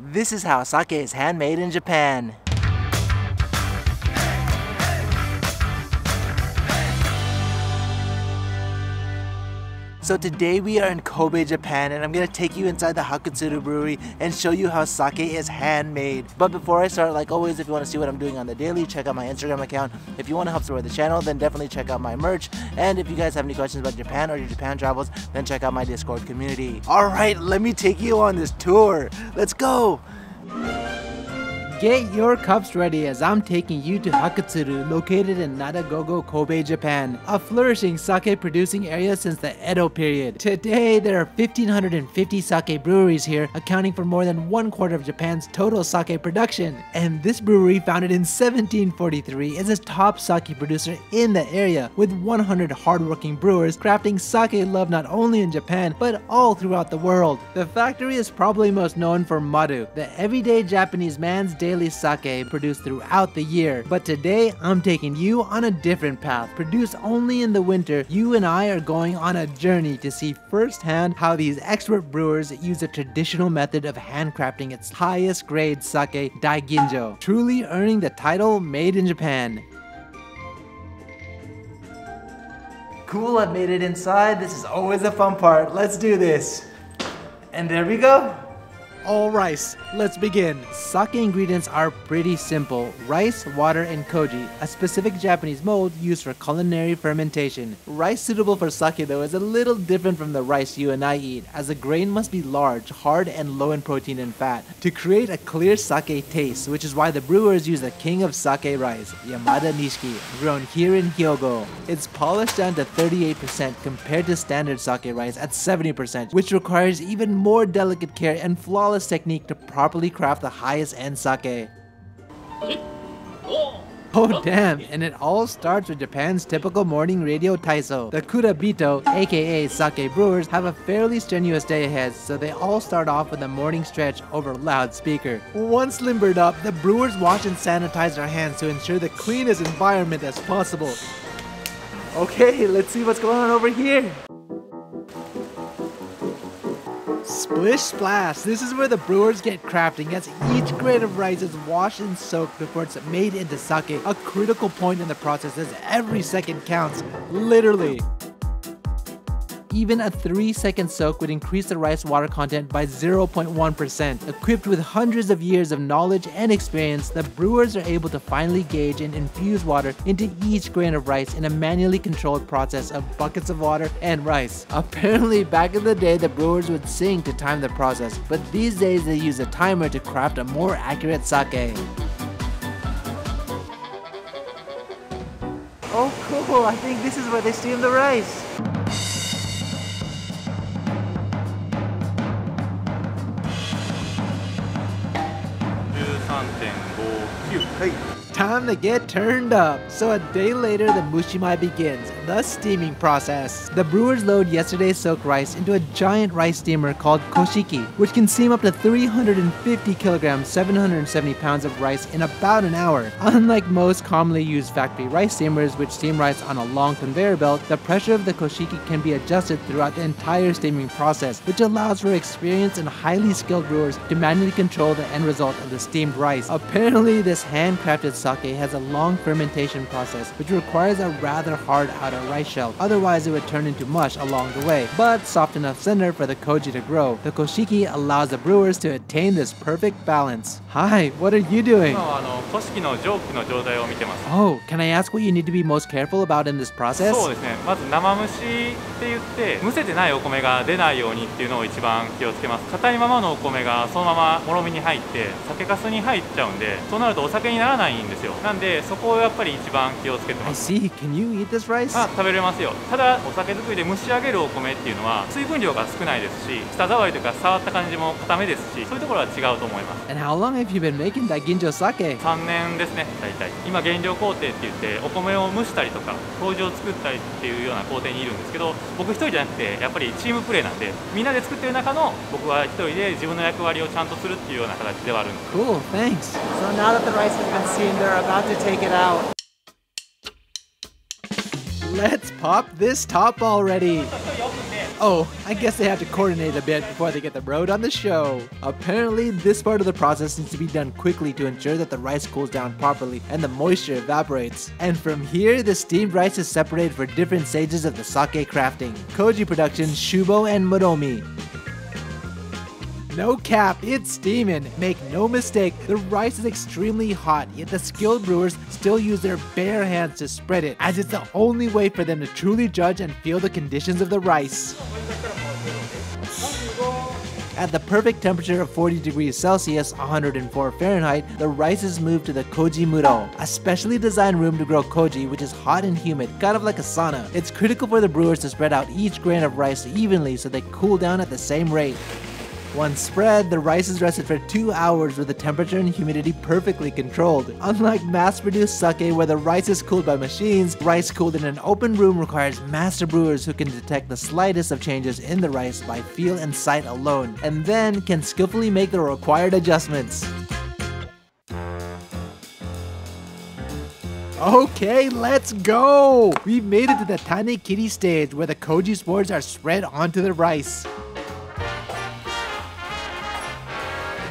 This is how sake is handmade in Japan. So today we are in Kobe, Japan, and I'm gonna take you inside the Hakutsuru Brewery and show you how sake is handmade. But before I start, like always, if you wanna see what I'm doing on the daily, check out my Instagram account. If you wanna help support the channel, then definitely check out my merch. And if you guys have any questions about Japan or your Japan travels, then check out my Discord community. All right, let me take you on this tour. Let's go. Get your cups ready as I'm taking you to Hakutsuru, located in Nadagogo, Kobe, Japan, a flourishing sake producing area since the Edo period. Today, there are 1,550 sake breweries here, accounting for more than one quarter of Japan's total sake production. And this brewery, founded in 1743, is a top sake producer in the area, with 100 hardworking brewers crafting sake loved not only in Japan, but all throughout the world. The factory is probably most known for Maru, the everyday Japanese man's daily daily sake produced throughout the year. But today, I'm taking you on a different path. Produced only in the winter, you and I are going on a journey to see firsthand how these expert brewers use a traditional method of handcrafting its highest grade sake, Daiginjo, truly earning the title Made in Japan. Cool, I've made it inside. This is always a fun part. Let's do this. And there we go. All rice, let's begin. Sake ingredients are pretty simple. Rice, water, and koji, a specific Japanese mold used for culinary fermentation. Rice suitable for sake though is a little different from the rice you and I eat, as the grain must be large, hard, and low in protein and fat to create a clear sake taste, which is why the brewers use the king of sake rice, Yamada Nishiki, grown here in Hyogo. It's polished down to 38% compared to standard sake rice at 70%, which requires even more delicate care and flawless technique to properly craft the highest end sake. Oh damn, and it all starts with Japan's typical morning radio taiso. The Kurabito, aka sake brewers, have a fairly strenuous day ahead, so they all start off with a morning stretch over loudspeaker. Once limbered up, the brewers wash and sanitize their hands to ensure the cleanest environment as possible. Okay, let's see what's going on over here. Splish Splash! This is where the brewers get crafting as each grain of rice is washed and soaked before it's made into sake, a critical point in the process as every second counts, literally. Even a 3 second soak would increase the rice water content by 0.1%. Equipped with hundreds of years of knowledge and experience, the brewers are able to finally gauge and infuse water into each grain of rice in a manually controlled process of buckets of water and rice. Apparently, back in the day, the brewers would sing to time the process, but these days they use a timer to craft a more accurate sake. Oh cool, I think this is where they steam the rice. Time to get turned up. So a day later, the mushimai begins, the steaming process. The brewers load yesterday's soaked rice into a giant rice steamer called koshiki, which can steam up to 350 kilograms, 770 pounds of rice in about an hour. Unlike most commonly used factory rice steamers, which steam rice on a long conveyor belt, the pressure of the koshiki can be adjusted throughout the entire steaming process, which allows for experienced and highly skilled brewers to manually control the end result of the steamed rice. Apparently, this handcrafted sake has a long fermentation process, which requires a rather hard outer rice shell, otherwise it would turn into mush along the way, but soft enough center for the koji to grow. The koshiki allows the brewers to attain this perfect balance. Hi, what are you doing? Oh, can I ask what you need to be most careful about in this process? そうですね。まず生蒸しって言って蒸せてないお米が出ないようにっていうのを一番気をつけます。硬いままのお米がそのままもろみに入って酒粕に入っちゃうんで、そうなるとお酒に ならないんですよ。なんでそこをやっぱり一番気をつけてます。I see. Can you eat this rice? あ、食べれますよ。ただお酒作りで蒸し上げるお米っていうのは水分量が少ないですし、舌触りというか触った感じも固めですし、そういうところは違うと思います。And how long have you been making that ginjo sake? 3年ですね、大体。今原料工程って言ってお米を蒸したりとか麹を作ったりっていうような工程にいるんですけど、僕一人じゃなくてやっぱりチームプレーなんで、みんなで作ってる中の僕は一人で自分の役割をちゃんとするっていうような形ではあるんです。Cool, thanks. So now that the rice has been steamed, they're about to take it out. Let's pop this top already. Oh, I guess they have to coordinate a bit before they get the road on the show. Apparently, this part of the process needs to be done quickly to ensure that the rice cools down properly and the moisture evaporates. And from here, the steamed rice is separated for different stages of the sake crafting. Koji production, Shubo and Moromi. No cap, it's steaming. Make no mistake, the rice is extremely hot, yet the skilled brewers still use their bare hands to spread it, as it's the only way for them to truly judge and feel the conditions of the rice. At the perfect temperature of 40 degrees Celsius, 104 Fahrenheit, the rice is moved to the koji muro, a specially designed room to grow koji which is hot and humid, kind of like a sauna. It's critical for the brewers to spread out each grain of rice evenly so they cool down at the same rate. Once spread, the rice is rested for 2 hours with the temperature and humidity perfectly controlled. Unlike mass-produced sake where the rice is cooled by machines, rice cooled in an open room requires master brewers who can detect the slightest of changes in the rice by feel and sight alone, and then can skillfully make the required adjustments. Okay, let's go! We've made it to the Tane Kiri stage where the koji spores are spread onto the rice.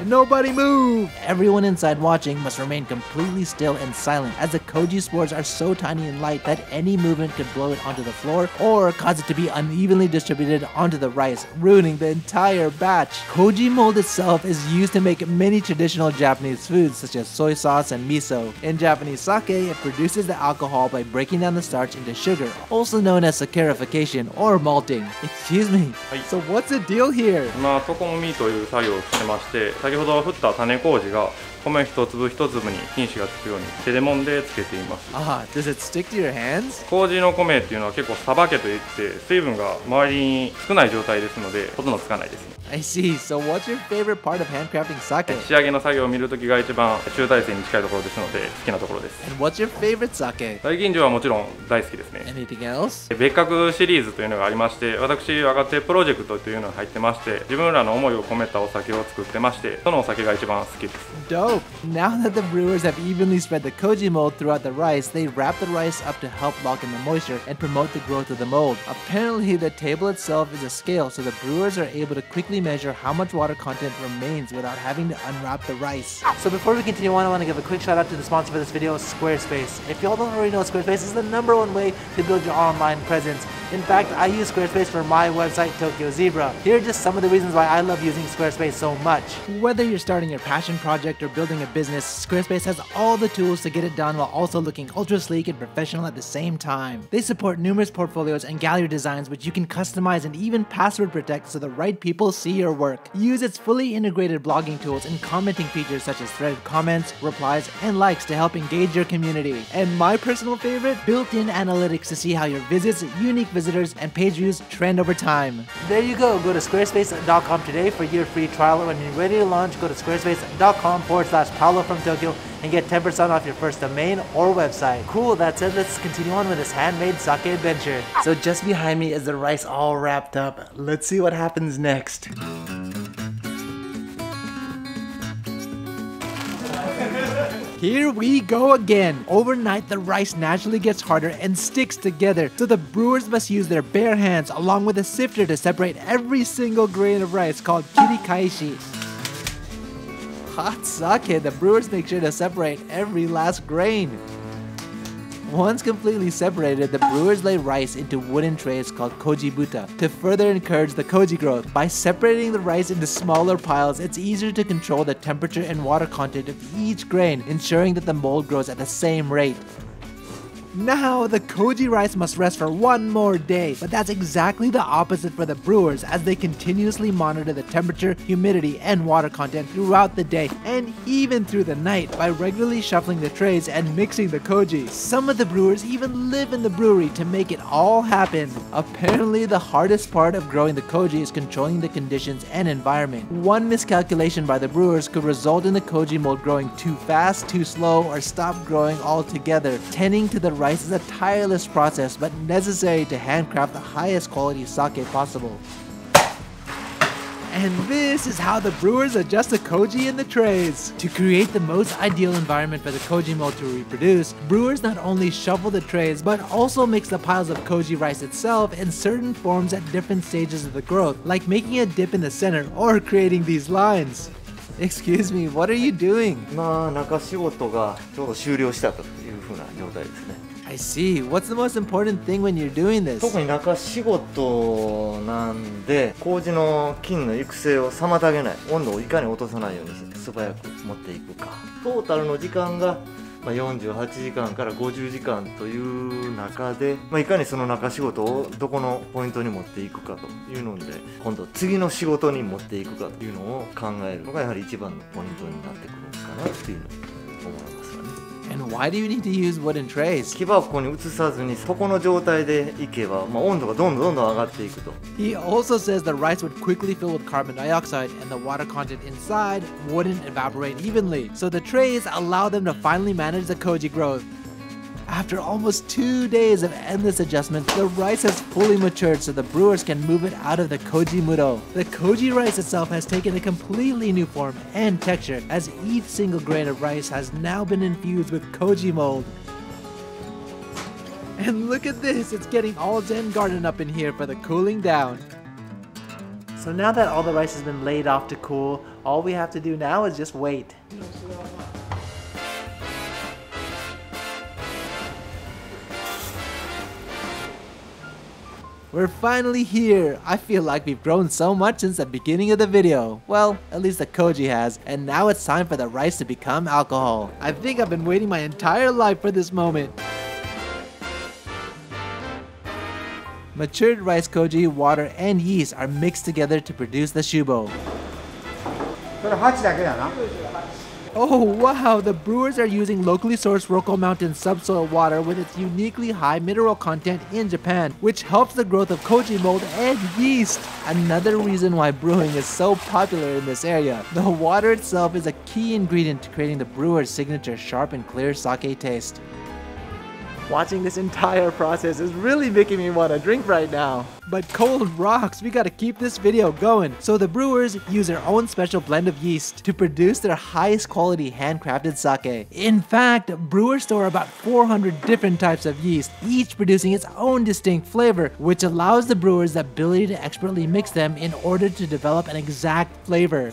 Nobody move! Everyone inside watching must remain completely still and silent as the koji spores are so tiny and light that any movement could blow it onto the floor or cause it to be unevenly distributed onto the rice, ruining the entire batch. Koji mold itself is used to make many traditional Japanese foods such as soy sauce and miso. In Japanese sake, it produces the alcohol by breaking down the starch into sugar, also known as saccharification or malting. Excuse me. So what's the deal here? 今、トコモミという作業をしてまして先 ほど降った種麹が米一粒一粒に品種がつくように手で揉んでつけています Ah, does it stick to your hands? 麹の米っていうのは結構さばけといって水分が周りに少ない状態ですのでほとんどつかないですね I see. So what's your favorite part of handcrafting sake? 仕上げの作業を見るときが一番集大成に近いところですので好きなところです And what's your favorite sake? 大吟醸はもちろん大好きですね Anything else? 別格シリーズというのがありまして私若手プロジェクトというのが入ってまして自分らの思いを込めたお酒を作ってましてそのお酒が一番好きです Dope. Now that the brewers have evenly spread the koji mold throughout the rice, they wrap the rice up to help lock in the moisture and promote the growth of the mold. Apparently, the table itself is a scale, so the brewers are able to quickly measure how much water content remains without having to unwrap the rice. So before we continue on, I want to give a quick shout out to the sponsor for this video, Squarespace. If y'all don't already know, Squarespace is the number one way to build your online presence. In fact, I use Squarespace for my website, Tokyo Zebra. Here are just some of the reasons why I love using Squarespace so much. Whether you're starting your passion project or building a business, Squarespace has all the tools to get it done while also looking ultra sleek and professional at the same time. They support numerous portfolios and gallery designs which you can customize and even password protect so the right people see your work. Use its fully integrated blogging tools and commenting features such as threaded comments, replies, and likes to help engage your community. And my personal favorite, built-in analytics to see how your visits, unique visitors, and page views trend over time. There you go. Go to squarespace.com today for your free trial. When you're ready to launch, go to squarespace.com forward slash Paolo from Tokyo and get 10% off your first domain or website. Cool, that said, let's continue on with this handmade sake adventure. So just behind me is the rice all wrapped up. Let's see what happens next. Here we go again. Overnight, the rice naturally gets harder and sticks together, so the brewers must use their bare hands along with a sifter to separate every single grain of rice called kirikaeshi. Hot sake, the brewers make sure to separate every last grain. Once completely separated, the brewers lay rice into wooden trays called koji buta to further encourage the koji growth. By separating the rice into smaller piles, it's easier to control the temperature and water content of each grain, ensuring that the mold grows at the same rate. Now, the koji rice must rest for one more day, but that's exactly the opposite for the brewers as they continuously monitor the temperature, humidity, and water content throughout the day and even through the night by regularly shuffling the trays and mixing the koji. Some of the brewers even live in the brewery to make it all happen. Apparently, the hardest part of growing the koji is controlling the conditions and environment. One miscalculation by the brewers could result in the koji mold growing too fast, too slow, or stop growing altogether, tending to the rice is a tireless process but necessary to handcraft the highest quality sake possible. And this is how the brewers adjust the koji in the trays. To create the most ideal environment for the koji mold to reproduce, brewers not only shovel the trays, but also mix the piles of koji rice itself in certain forms at different stages of the growth, like making a dip in the center or creating these lines. Excuse me, what are you doing? まあ中仕事がちょうど終了したと See. What's the most important thing when you're doing this? 特に中仕事なんで麹の菌の育成を妨げない温度をいかに落とさないように素早く持っていくかトータルの時間がまあ48時間から50時間という中で、まあ、いかにその中仕事をどこのポイントに持っていくかというので今度次の仕事に持っていくかというのを考えるのがやはり一番のポイントになってくるかなっていうのを思います。And why do you need to use wooden trays? 木箱に移さずにそこの状態でいけば、まあ、温度がどんどんどんどん上がっていくと He also says the rice would quickly fill with carbon dioxide and the water content inside wouldn't evaporate evenly, so the trays allow them to finally manage the koji growth. After almost two days of endless adjustments, the rice has fully matured so the brewers can move it out of the koji muro. The koji rice itself has taken a completely new form and texture as each single grain of rice has now been infused with koji mold. And look at this, it's getting all Zen Garden up in here for the cooling down. So now that all the rice has been laid off to cool, all we have to do now is just wait. We're finally here! I feel like we've grown so much since the beginning of the video. Well, at least the koji has, and now it's time for the rice to become alcohol. I think I've been waiting my entire life for this moment. Matured rice koji, water, and yeast are mixed together to produce the shubo. Oh wow, the brewers are using locally sourced Rokko Mountain subsoil water with its uniquely high mineral content in Japan, which helps the growth of koji mold and yeast. Another reason why brewing is so popular in this area. The water itself is a key ingredient to creating the brewer's signature sharp and clear sake taste. Watching this entire process is really making me want to drink right now. But cold rocks, we gotta keep this video going. So the brewers use their own special blend of yeast to produce their highest quality handcrafted sake. In fact, brewers store about 400 different types of yeast, each producing its own distinct flavor, which allows the brewers the ability to expertly mix them in order to develop an exact flavor.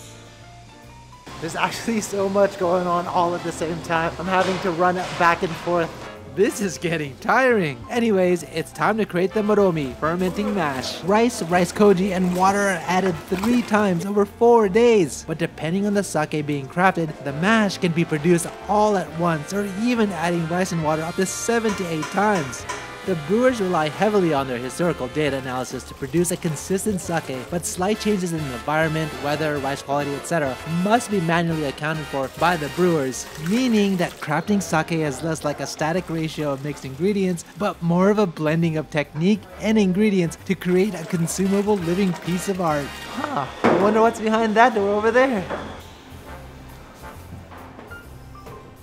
There's actually so much going on all at the same time. I'm having to run back and forth. This is getting tiring. Anyways, it's time to create the moromi, fermenting mash. Rice, rice koji, and water are added three times over four days. But depending on the sake being crafted, the mash can be produced all at once, or even adding rice and water up to seven to eight times. The brewers rely heavily on their historical data analysis to produce a consistent sake, but slight changes in the environment, weather, rice quality, etc. must be manually accounted for by the brewers, meaning that crafting sake is less like a static ratio of mixed ingredients, but more of a blending of technique and ingredients to create a consumable living piece of art. Huh, I wonder what's behind that door over there.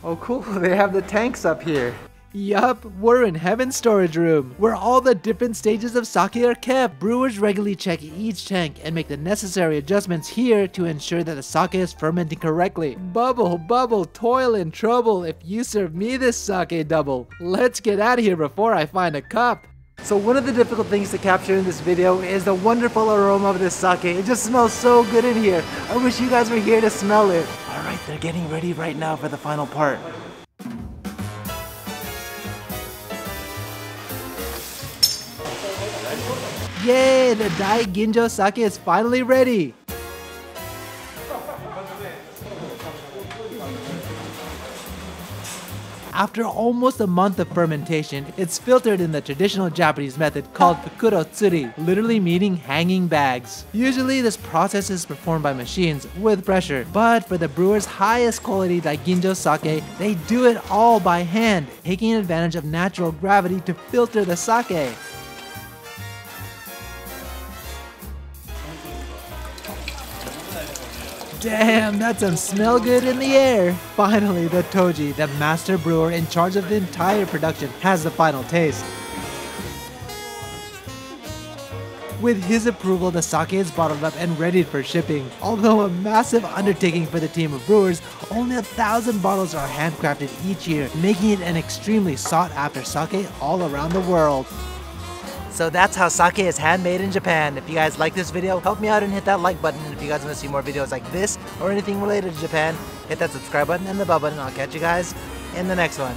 Oh cool, they have the tanks up here. Yup, we're in Heaven's storage room, where all the different stages of sake are kept. Brewers regularly check each tank and make the necessary adjustments here to ensure that the sake is fermenting correctly. Bubble, bubble, toil and trouble if you serve me this sake double. Let's get out of here before I find a cup. So one of the difficult things to capture in this video is the wonderful aroma of this sake. It just smells so good in here. I wish you guys were here to smell it. Alright, they're getting ready right now for the final part. Yay, the Dai Ginjo sake is finally ready. After almost a month of fermentation, it's filtered in the traditional Japanese method called fukuro tsuri, literally meaning hanging bags. Usually this process is performed by machines with pressure, but for the brewer's highest quality Daiginjo sake, they do it all by hand, taking advantage of natural gravity to filter the sake. Damn, that's some smell good in the air. Finally, the Toji, the master brewer in charge of the entire production, has the final taste. With his approval, the sake is bottled up and ready for shipping. Although a massive undertaking for the team of brewers, only a thousand bottles are handcrafted each year, making it an extremely sought after sake all around the world. So that's how sake is handmade in Japan. If you guys like this video, help me out and hit that like button. And if you guys want to see more videos like this or anything related to Japan, hit that subscribe button and the bell button. I'll catch you guys in the next one.